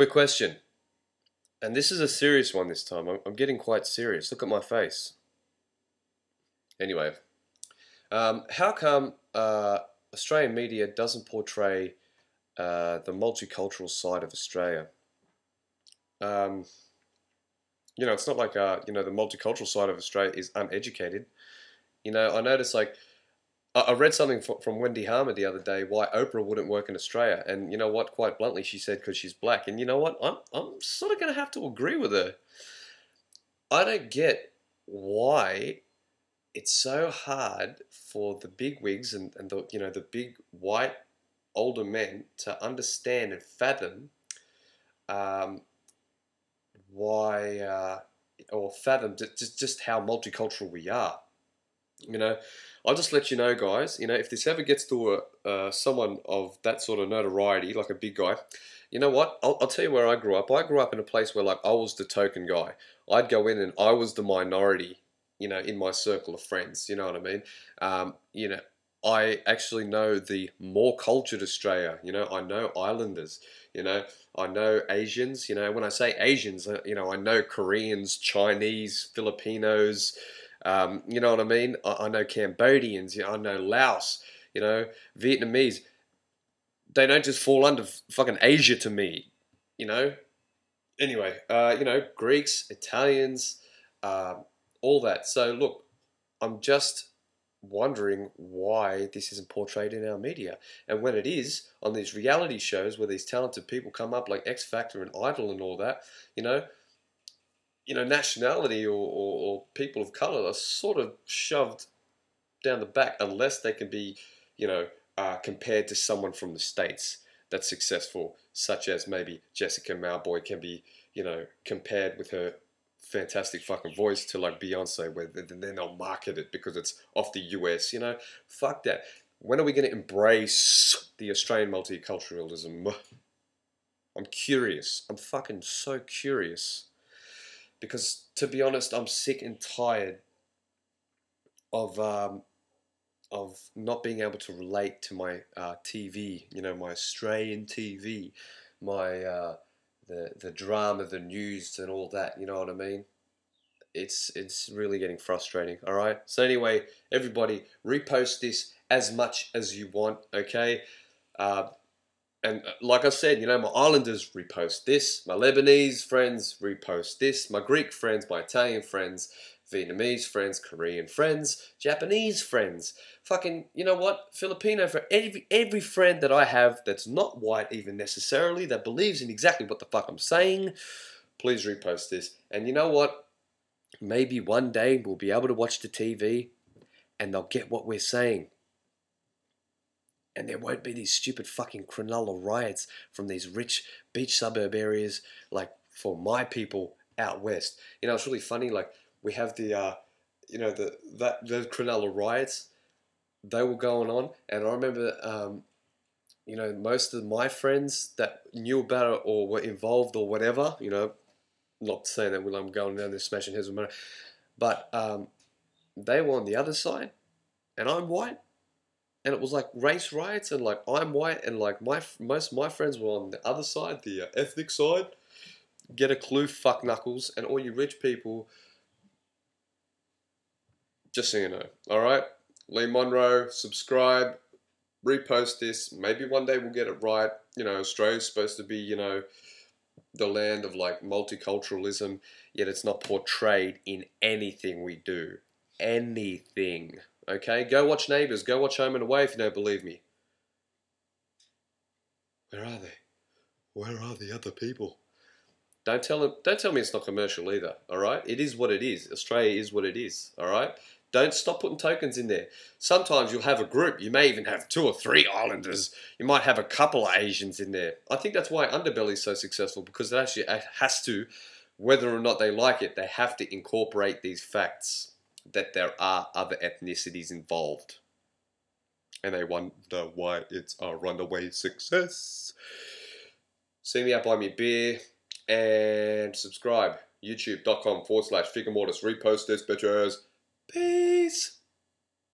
Quick question. And this is a serious one this time. I'm, I'm getting quite serious. Look at my face. Anyway, um, how come uh, Australian media doesn't portray uh, the multicultural side of Australia? Um, you know, it's not like uh, you know the multicultural side of Australia is uneducated. You know, I notice like I read something from Wendy Harmer the other day why Oprah wouldn't work in Australia, and you know what? Quite bluntly, she said because she's black. And you know what? I'm I'm sort of going to have to agree with her. I don't get why it's so hard for the big wigs and, and the you know the big white older men to understand and fathom um, why uh, or fathom just just how multicultural we are. You know, I'll just let you know, guys. You know, if this ever gets to a, uh, someone of that sort of notoriety, like a big guy, you know what? I'll, I'll, tell you where I grew up. I grew up in a place where, like, I was the token guy. I'd go in and I was the minority. You know, in my circle of friends. You know what I mean? Um, you know, I actually know the more cultured Australia. You know, I know Islanders. You know, I know Asians. You know, when I say Asians, uh, you know, I know Koreans, Chinese, Filipinos. Um, you know what I mean? I, I know Cambodians, I know Laos, you know, Vietnamese. They don't just fall under fucking Asia to me, you know? Anyway, uh, you know, Greeks, Italians, uh, all that. So look, I'm just wondering why this isn't portrayed in our media. And when it is, on these reality shows where these talented people come up like X Factor and Idol and all that, you know, you know, nationality or, or, or people of color are sort of shoved down the back unless they can be, you know, uh, compared to someone from the States that's successful, such as maybe Jessica Mauboy can be, you know, compared with her fantastic fucking voice to like Beyonce, where then they'll market it because it's off the US, you know? Fuck that. When are we going to embrace the Australian multiculturalism? I'm curious. I'm fucking so curious because to be honest, I'm sick and tired of um, of not being able to relate to my uh, TV. You know, my Australian TV, my uh, the the drama, the news, and all that. You know what I mean? It's it's really getting frustrating. All right. So anyway, everybody, repost this as much as you want. Okay. Uh, and uh, like I said, you know, my Islanders repost this, my Lebanese friends repost this, my Greek friends, my Italian friends, Vietnamese friends, Korean friends, Japanese friends, fucking, you know what, Filipino for every every friend that I have that's not white even necessarily that believes in exactly what the fuck I'm saying, please repost this. And you know what? Maybe one day we'll be able to watch the TV and they'll get what we're saying and there won't be these stupid fucking Cronulla riots from these rich beach suburb areas like for my people out west. You know, it's really funny. Like we have the, uh, you know, the that the Cronulla riots, they were going on, and I remember, um, you know, most of my friends that knew about it or were involved or whatever. You know, not saying that when I'm going down there smashing heads with but um, they were on the other side, and I'm white and it was like race riots and like I'm white and like my most my friends were on the other side, the uh, ethnic side. Get a clue, fuck knuckles, and all you rich people. Just so you know, all right. Lee Monroe, subscribe, repost this. Maybe one day we'll get it right. You know, Australia's supposed to be, you know, the land of like multiculturalism, yet it's not portrayed in anything we do. Anything. Okay, go watch Neighbours. Go watch Home and Away if you don't believe me. Where are they? Where are the other people? Don't tell them. Don't tell me it's not commercial either. All right, it is what it is. Australia is what it is. All right. Don't stop putting tokens in there. Sometimes you'll have a group. You may even have two or three islanders. You might have a couple of Asians in there. I think that's why Underbelly is so successful because it actually has to, whether or not they like it, they have to incorporate these facts that there are other ethnicities involved. And they wonder why it's a runaway success. See me out, buy me beer, and subscribe. YouTube.com forward slash Figgamortis. Repost this, bitches. Peace.